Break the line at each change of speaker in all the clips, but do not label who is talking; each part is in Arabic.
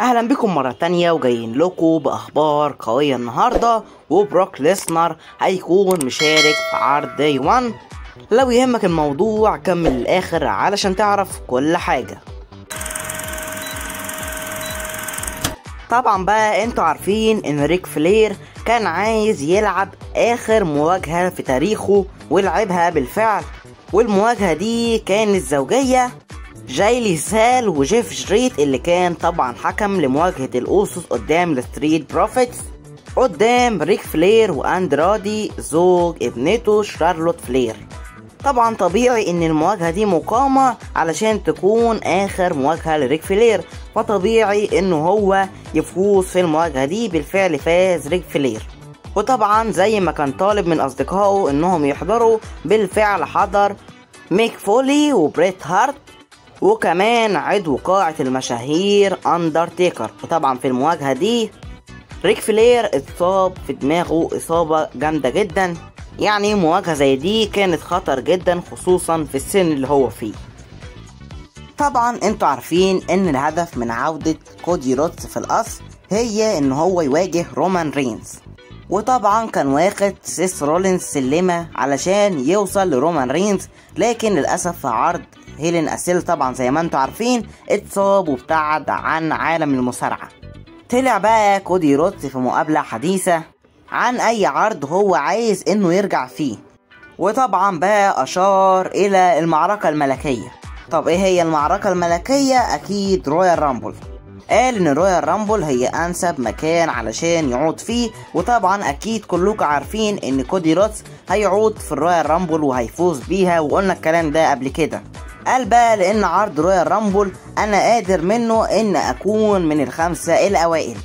أهلا بكم مرة تانية وجايين لكم بأخبار قوية النهاردة وبروك ليسنر هيكون مشارك في عرض داي 1 لو يهمك الموضوع كمل للآخر علشان تعرف كل حاجة. طبعا بقى أنتوا عارفين إن ريك فلير كان عايز يلعب آخر مواجهة في تاريخه ولعبها بالفعل. والمواجهة دي كانت زوجية جاي ليثال وجيف جاريت اللي كان طبعا حكم لمواجهة الأوسوس قدام ال Street Profits قدام ريك فلير وأندرادي زوج ابنته شارلوت فلير. طبعا طبيعي إن المواجهة دي مقامة علشان تكون آخر مواجهة لريك فلير فطبيعي إنه هو يفوز في المواجهة دي بالفعل فاز ريك فلير. وطبعا زي ما كان طالب من أصدقائه إنهم يحضروا بالفعل حضر ميك فولي وبريت هارت وكمان عضو قاعة المشاهير اندرتيكر وطبعا في المواجهة دي ريك فلير اتصاب في دماغه إصابة جامدة جدا. يعني مواجهة زي دي كانت خطر جدا خصوصا في السن اللي هو فيه. طبعا أنتوا عارفين إن الهدف من عودة كودي روتس في الأصل هي إن هو يواجه رومان رينز. وطبعا كان واخد سيس رولينز سلمة علشان يوصل لرومان رينز لكن للأسف في عرض Hell in a Cell طبعا زي ما أنتوا عارفين اتصاب وابتعد عن عالم المصارعة. طلع بقى كودي روتس في مقابلة حديثة عن أي عرض هو عايز إنه يرجع فيه. وطبعا بقى أشار إلى المعركة الملكية. طب إيه هي المعركة الملكية؟ أكيد Royal Rumble. قال إن Royal Rumble هي أنسب مكان علشان يعود فيه وطبعا أكيد كلكم عارفين إن كودي روتس هيعود في ال Royal Rumble وهيفوز بيها وقلنا الكلام ده قبل كده. قال بقى لأن عرض Royal Rumble أنا قادر منه إن أكون من الخمسة الأوائل.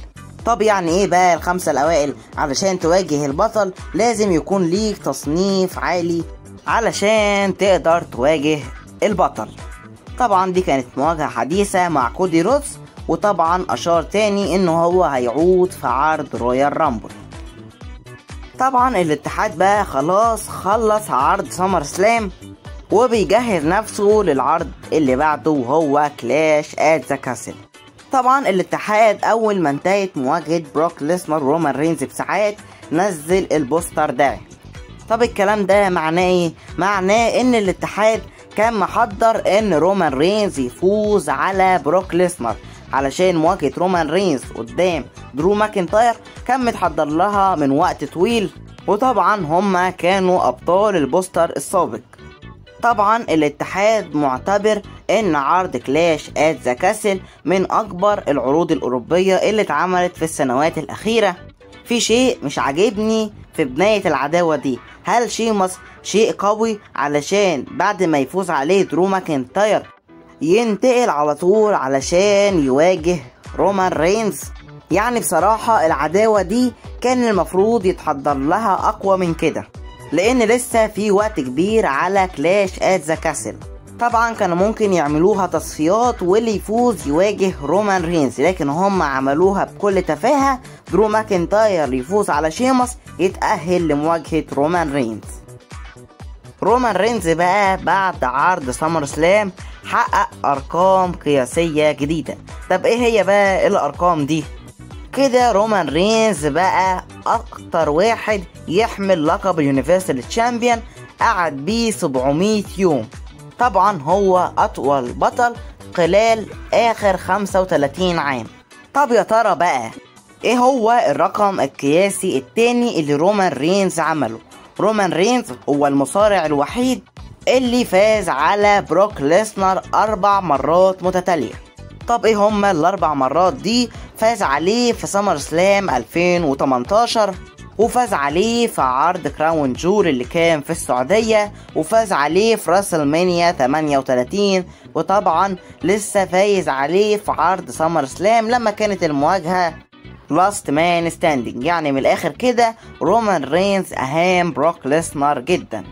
طب يعني إيه بقى الخمسة الأوائل؟ علشان تواجه البطل لازم يكون ليك تصنيف عالي علشان تقدر تواجه البطل. طبعا دي كانت مواجهة حديثة مع كودي روتس وطبعا أشار تاني انه هو هيعود في عرض Royal Rumble طبعا الاتحاد بقى خلاص خلص عرض SummerSlam وبيجهز نفسه للعرض اللي بعده وهو Clash at the Castle طبعا الاتحاد أول ما انتهت مواجهة بروك ليسنر ورومان رينز بساعات نزل البوستر ده. طب الكلام ده معناه إيه؟ معناه إن الاتحاد كان محضر إن رومان رينز يفوز على بروك ليسنر. علشان مواجهة رومان رينز قدام درو ماكنتاير كان متحضر لها من وقت طويل. وطبعا هما كانوا أبطال البوستر السابق. طبعا الاتحاد معتبر إن عرض Clash at the Castle من أكبر العروض الأوروبية اللي اتعملت في السنوات الأخيرة. في شيء مش عاجبني في بداية العداوة دي. هل شيمس شيء قوي علشان بعد ما يفوز عليه درو ماكنتاير ينتقل على طول علشان يواجه رومان رينز؟ يعني بصراحة العداوة دي كان المفروض يتحضر لها أقوى من كده. لأن لسه في وقت كبير على Clash at the Castle طبعا كانوا ممكن يعملوها تصفيات واللي يفوز يواجه رومان رينز لكن هم عملوها بكل تفاهة. درو ماكنتاير يفوز على شيمس يتأهل لمواجهة رومان رينز رومان رينز بقى بعد عرض SummerSlam حقق أرقام قياسية جديدة. طب إيه هي بقى الأرقام دي؟ كده رومان رينز بقى أكتر واحد يحمل لقب ال Universal Champion قعد بيه 700 يوم. طبعا هو أطول بطل خلال آخر 35 عام. طب يا ترى بقى إيه هو الرقم القياسي التاني اللي رومان رينز عمله؟ رومان رينز هو المصارع الوحيد اللي فاز على بروك ليسنر أربع مرات متتالية. طب إيه هما الأربع مرات دي؟ فاز عليه في سمر سلام 2018 وفاز عليه في عرض كراون جول اللي كان في السعودية وفاز عليه في راسلمانيا 38 وطبعا لسه فايز عليه في عرض سمر سلام لما كانت المواجهة Last Man Standing يعني من الآخر كده رومان رينز أهان بروك ليسنر جدا.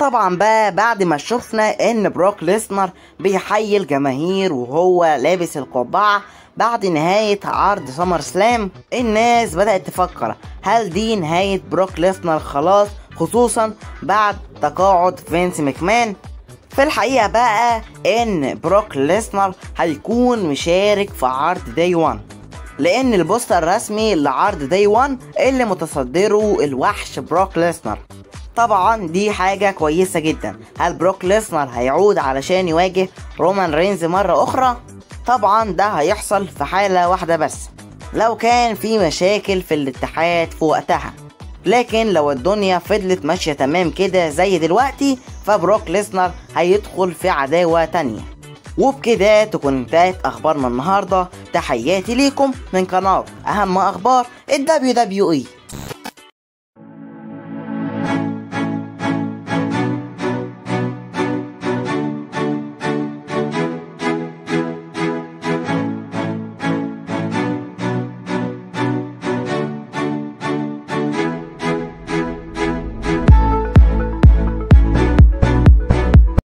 طبعا بقى بعد ما شفنا إن بروك ليسنر بيحيي الجماهير وهو لابس القبعة بعد نهاية عرض سمر سلام الناس بدأت تفكر هل دي نهاية بروك ليسنر خلاص خصوصا بعد تقاعد فينس مكمان في الحقيقة بقى إن بروك ليسنر هيكون مشارك في عرض Day 1 لأن البوستر الرسمي لعرض Day 1 اللي متصدره الوحش بروك ليسنر طبعا دي حاجة كويسة جدا. هل بروك ليسنر هيعود علشان يواجه رومان رينز مرة أخرى؟ طبعا ده هيحصل في حالة واحدة بس لو كان في مشاكل في الاتحاد في وقتها. لكن لو الدنيا فضلت ماشية تمام كده زي دلوقتي فبروك ليسنر هيدخل في عداوة تانية. وبكده تكون انتهت أخبارنا النهارده. تحياتي ليكم من قناة أهم أخبار ال WWE